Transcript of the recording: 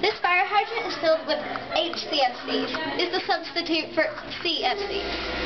This fire hydrant is filled with HCFCs. It's a substitute for CFCs.